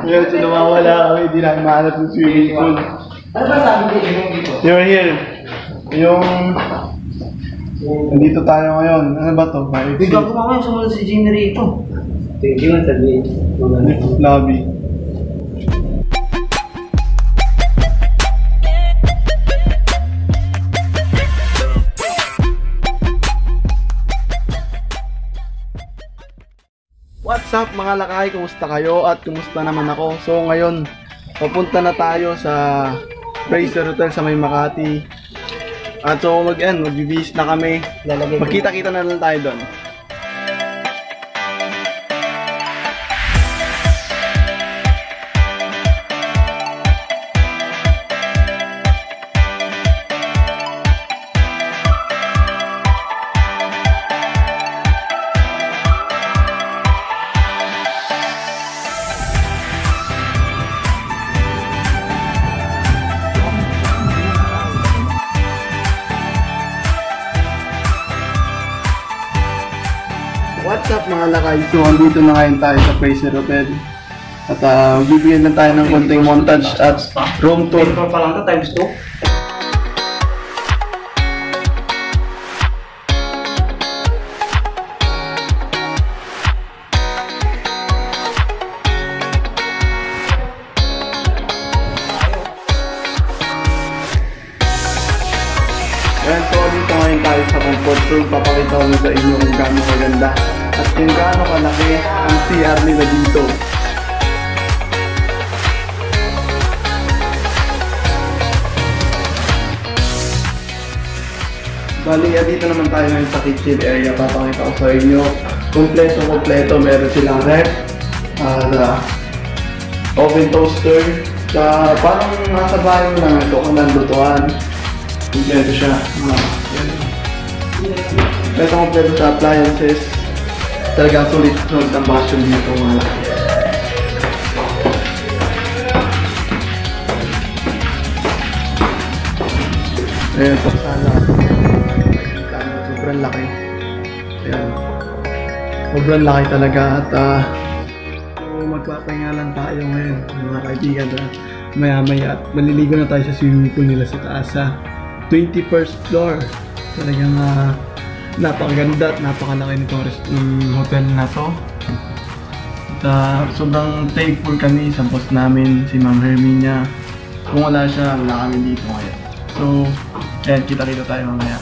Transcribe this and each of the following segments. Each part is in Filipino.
Ngayon, so nawawala kami, hindi namin mahanap yung swimming pool. Ano ba sabi ko yung dito? You're here. Yung... Nandito tayo ngayon. Ano ba to? Bigyan ko mamaya sumunod si Jimmy rito. Hindi mo sabihin. Lift lobby. What's up mga lakay? Kumusta kayo? At kumusta naman ako? So ngayon, papunta na tayo sa Fraser Hotel sa May Makati. At so mag yan, mag-visit na kami. Magkita-kita na lang tayo doon. Up mga lakay? So, andito na ngayon tayo sa Fraser Hotel. At uh, bibigyan lang tayo ng konting montage at room tour. Paper pa lang to, times 2. Ayan, so dito ngayon tayo sa comfort room. Papakita ko sa inyo kung gaano maganda at kung gaano kalaki ang CR nila dito. Bali, ah, dito naman tayo ngayon sa kitchen area. Papakita ko sa inyo. Kompleto, kompleto. Meron silang ref, uh, oven toaster, sa parang nasa mo lang ito kung nanlutuan. Kompleto siya. Ah, yan. Kompleto kompleto sa appliances. Talagang sulit sulit ang bastion dito mga laki. Ayan, sa sala. Makikita mo, sobrang laki. Ayan. Sobrang laki talaga at ah, So, magpapahinga lang tayo ngayon, mga kaibigan. Ha? Maya-maya at maliligo na tayo sa swimming pool nila sa taas sa 21st floor. Talagang uh, napakaganda at napakalaki rest- ng hotel na to. At ah, sobrang thankful kami sa boss namin, si Ma'am Herminia. Kung wala siya, wala kami dito ngayon. So, ayan, kita-kita tayo mamaya.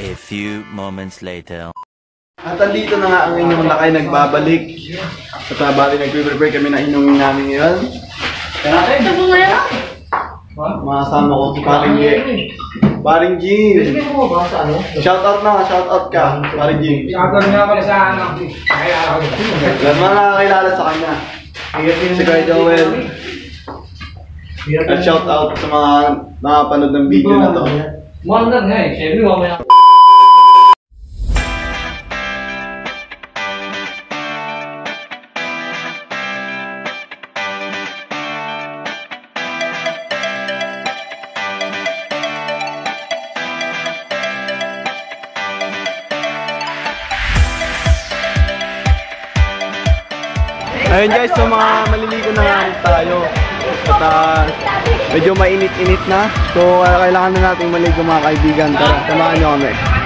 A few moments later. At andito na nga ang inyong lakay nagbabalik. At uh, bali nagpe-prepare kami na inumin namin ngayon. Ito po ngayon. Mga kasama ko si Paring G. Paring G! Pwede mo ba sa ano? Shout out na, shout out ka, Paring G. Shoutout nga pala sa ano. Kaya ako. Lahat mga nakakilala sa kanya. Si Kuya Joel. At shout out sa mga nakapanood ng video na to. Mandan nga eh. Siyempre mamaya. Ayun guys, so mga maliligo na tayo. At ah, medyo mainit-init na. So ah, kailangan na nating maligo mga kaibigan. Tara, samahan nyo kami.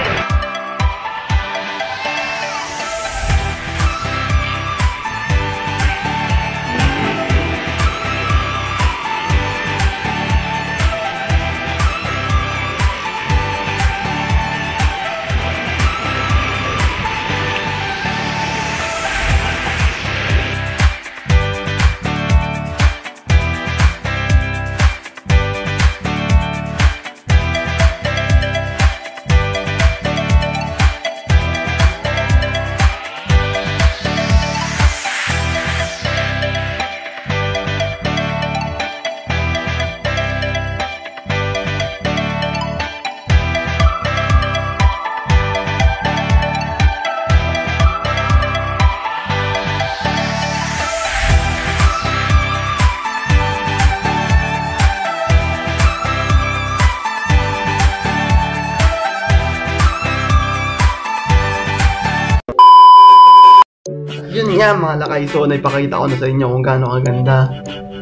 Nga mga lakay, so naipakita ko na sa inyo kung gaano kaganda.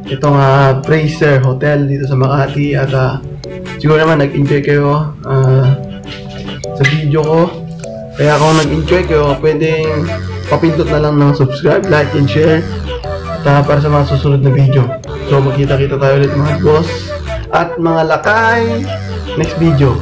Ito nga Fraser Hotel dito sa Makati at ah, siguro naman nag-enjoy kayo ah, sa video ko. Kaya kung nag-enjoy kayo, pwedeng papindot na lang ng subscribe, like, and share at ah, para sa mga susunod na video. So magkita-kita tayo ulit mga boss at mga lakay next video.